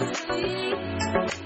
Hallelujah.